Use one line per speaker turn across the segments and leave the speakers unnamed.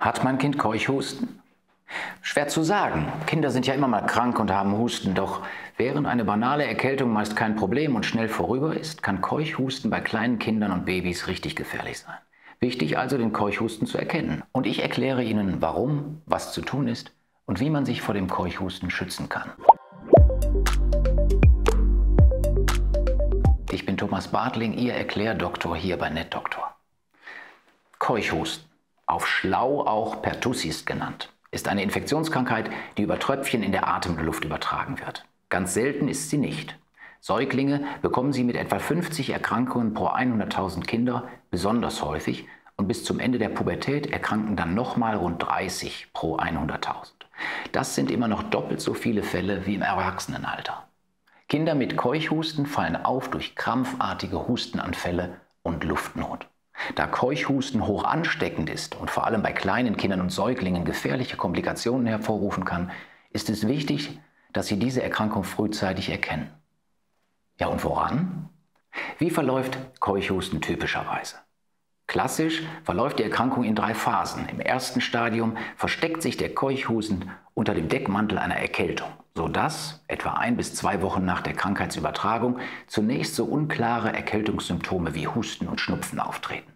Hat mein Kind Keuchhusten? Schwer zu sagen. Kinder sind ja immer mal krank und haben Husten, doch während eine banale Erkältung meist kein Problem und schnell vorüber ist, kann Keuchhusten bei kleinen Kindern und Babys richtig gefährlich sein. Wichtig also, den Keuchhusten zu erkennen. Und ich erkläre Ihnen, warum, was zu tun ist und wie man sich vor dem Keuchhusten schützen kann. Ich bin Thomas Bartling, Ihr Erklärdoktor hier bei NetDoktor. Keuchhusten, auf schlau auch Pertussis genannt ist eine Infektionskrankheit, die über Tröpfchen in der Atemluft übertragen wird. Ganz selten ist sie nicht. Säuglinge bekommen sie mit etwa 50 Erkrankungen pro 100.000 Kinder besonders häufig und bis zum Ende der Pubertät erkranken dann nochmal rund 30 pro 100.000. Das sind immer noch doppelt so viele Fälle wie im Erwachsenenalter. Kinder mit Keuchhusten fallen auf durch krampfartige Hustenanfälle und Luftnot. Da Keuchhusten hoch ansteckend ist und vor allem bei kleinen Kindern und Säuglingen gefährliche Komplikationen hervorrufen kann, ist es wichtig, dass Sie diese Erkrankung frühzeitig erkennen. Ja, und woran? Wie verläuft Keuchhusten typischerweise? Klassisch verläuft die Erkrankung in drei Phasen. Im ersten Stadium versteckt sich der Keuchhusten unter dem Deckmantel einer Erkältung, sodass etwa ein bis zwei Wochen nach der Krankheitsübertragung zunächst so unklare Erkältungssymptome wie Husten und Schnupfen auftreten.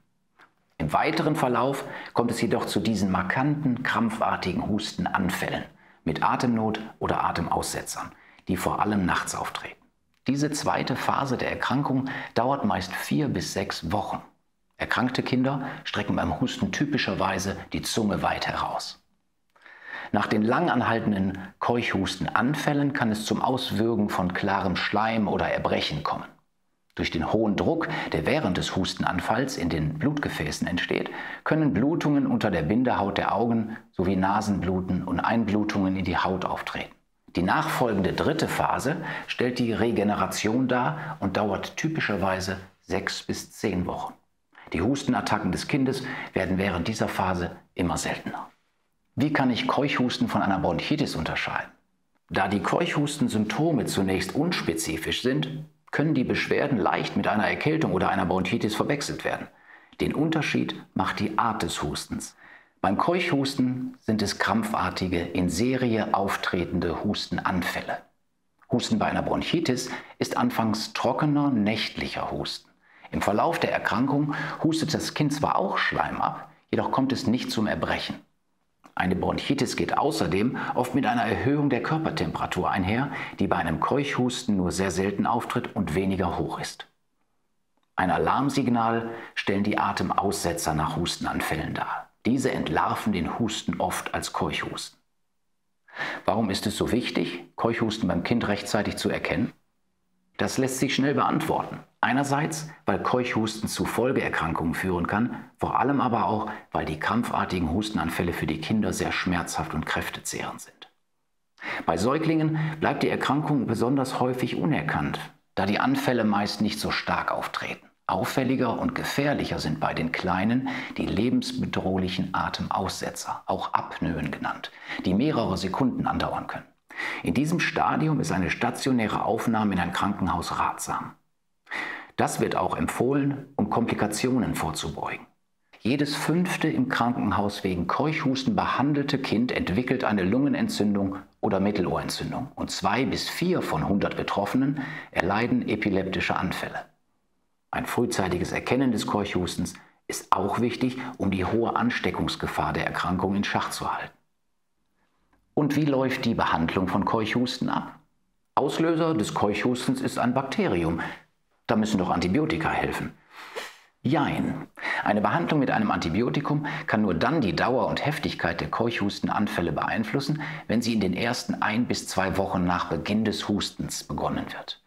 Im weiteren Verlauf kommt es jedoch zu diesen markanten, krampfartigen Hustenanfällen mit Atemnot oder Atemaussetzern, die vor allem nachts auftreten. Diese zweite Phase der Erkrankung dauert meist vier bis sechs Wochen. Erkrankte Kinder strecken beim Husten typischerweise die Zunge weit heraus. Nach den lang anhaltenden Keuchhustenanfällen kann es zum Auswürgen von klarem Schleim oder Erbrechen kommen. Durch den hohen Druck, der während des Hustenanfalls in den Blutgefäßen entsteht, können Blutungen unter der Bindehaut der Augen sowie Nasenbluten und Einblutungen in die Haut auftreten. Die nachfolgende dritte Phase stellt die Regeneration dar und dauert typischerweise sechs bis zehn Wochen. Die Hustenattacken des Kindes werden während dieser Phase immer seltener. Wie kann ich Keuchhusten von einer Bronchitis unterscheiden? Da die Keuchhustensymptome zunächst unspezifisch sind, können die Beschwerden leicht mit einer Erkältung oder einer Bronchitis verwechselt werden. Den Unterschied macht die Art des Hustens. Beim Keuchhusten sind es krampfartige, in Serie auftretende Hustenanfälle. Husten bei einer Bronchitis ist anfangs trockener, nächtlicher Husten. Im Verlauf der Erkrankung hustet das Kind zwar auch Schleim ab, jedoch kommt es nicht zum Erbrechen. Eine Bronchitis geht außerdem oft mit einer Erhöhung der Körpertemperatur einher, die bei einem Keuchhusten nur sehr selten auftritt und weniger hoch ist. Ein Alarmsignal stellen die Atemaussetzer nach Hustenanfällen dar. Diese entlarven den Husten oft als Keuchhusten. Warum ist es so wichtig, Keuchhusten beim Kind rechtzeitig zu erkennen? Das lässt sich schnell beantworten. Einerseits, weil Keuchhusten zu Folgeerkrankungen führen kann, vor allem aber auch, weil die krampfartigen Hustenanfälle für die Kinder sehr schmerzhaft und kräftezehrend sind. Bei Säuglingen bleibt die Erkrankung besonders häufig unerkannt, da die Anfälle meist nicht so stark auftreten. Auffälliger und gefährlicher sind bei den Kleinen die lebensbedrohlichen Atemaussetzer, auch Apnoen genannt, die mehrere Sekunden andauern können. In diesem Stadium ist eine stationäre Aufnahme in ein Krankenhaus ratsam. Das wird auch empfohlen, um Komplikationen vorzubeugen. Jedes fünfte im Krankenhaus wegen Keuchhusten behandelte Kind entwickelt eine Lungenentzündung oder Mittelohrentzündung und zwei bis vier von 100 Betroffenen erleiden epileptische Anfälle. Ein frühzeitiges Erkennen des Keuchhustens ist auch wichtig, um die hohe Ansteckungsgefahr der Erkrankung in Schach zu halten. Und wie läuft die Behandlung von Keuchhusten ab? Auslöser des Keuchhustens ist ein Bakterium. Da müssen doch Antibiotika helfen. Jein. Eine Behandlung mit einem Antibiotikum kann nur dann die Dauer und Heftigkeit der Keuchhustenanfälle beeinflussen, wenn sie in den ersten ein bis zwei Wochen nach Beginn des Hustens begonnen wird.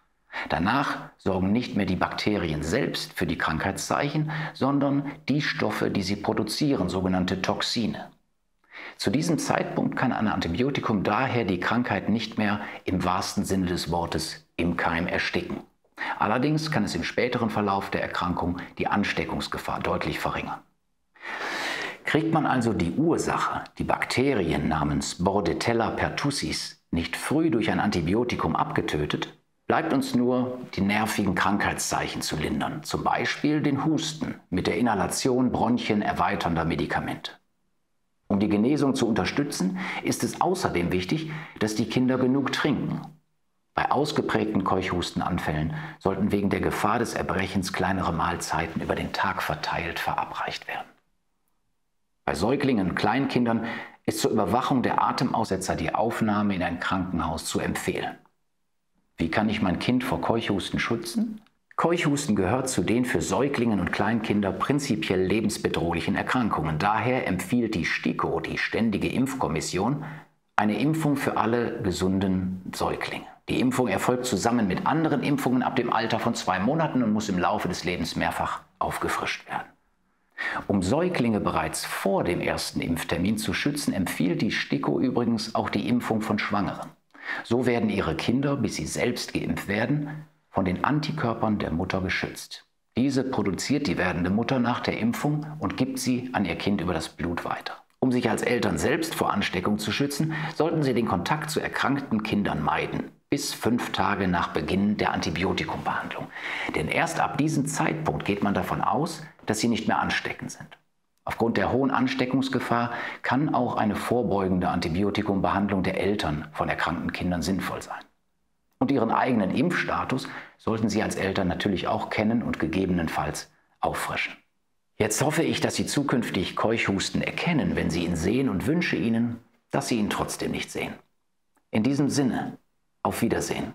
Danach sorgen nicht mehr die Bakterien selbst für die Krankheitszeichen, sondern die Stoffe, die sie produzieren, sogenannte Toxine. Zu diesem Zeitpunkt kann ein Antibiotikum daher die Krankheit nicht mehr im wahrsten Sinne des Wortes im Keim ersticken. Allerdings kann es im späteren Verlauf der Erkrankung die Ansteckungsgefahr deutlich verringern. Kriegt man also die Ursache, die Bakterien namens Bordetella pertussis, nicht früh durch ein Antibiotikum abgetötet, bleibt uns nur, die nervigen Krankheitszeichen zu lindern, zum Beispiel den Husten mit der Inhalation Bronchien erweiternder Medikamente. Um die Genesung zu unterstützen, ist es außerdem wichtig, dass die Kinder genug trinken. Bei ausgeprägten Keuchhustenanfällen sollten wegen der Gefahr des Erbrechens kleinere Mahlzeiten über den Tag verteilt verabreicht werden. Bei Säuglingen und Kleinkindern ist zur Überwachung der Atemaussetzer die Aufnahme in ein Krankenhaus zu empfehlen. Wie kann ich mein Kind vor Keuchhusten schützen? Keuchhusten gehört zu den für Säuglingen und Kleinkinder prinzipiell lebensbedrohlichen Erkrankungen. Daher empfiehlt die STIKO, die Ständige Impfkommission, eine Impfung für alle gesunden Säuglinge. Die Impfung erfolgt zusammen mit anderen Impfungen ab dem Alter von zwei Monaten und muss im Laufe des Lebens mehrfach aufgefrischt werden. Um Säuglinge bereits vor dem ersten Impftermin zu schützen, empfiehlt die STIKO übrigens auch die Impfung von Schwangeren. So werden ihre Kinder, bis sie selbst geimpft werden, von den Antikörpern der Mutter geschützt. Diese produziert die werdende Mutter nach der Impfung und gibt sie an ihr Kind über das Blut weiter. Um sich als Eltern selbst vor Ansteckung zu schützen, sollten Sie den Kontakt zu erkrankten Kindern meiden, bis fünf Tage nach Beginn der Antibiotikumbehandlung. Denn erst ab diesem Zeitpunkt geht man davon aus, dass sie nicht mehr ansteckend sind. Aufgrund der hohen Ansteckungsgefahr kann auch eine vorbeugende Antibiotikumbehandlung der Eltern von erkrankten Kindern sinnvoll sein. Und ihren eigenen Impfstatus sollten Sie als Eltern natürlich auch kennen und gegebenenfalls auffrischen. Jetzt hoffe ich, dass Sie zukünftig Keuchhusten erkennen, wenn Sie ihn sehen und wünsche Ihnen, dass Sie ihn trotzdem nicht sehen. In diesem Sinne, auf Wiedersehen.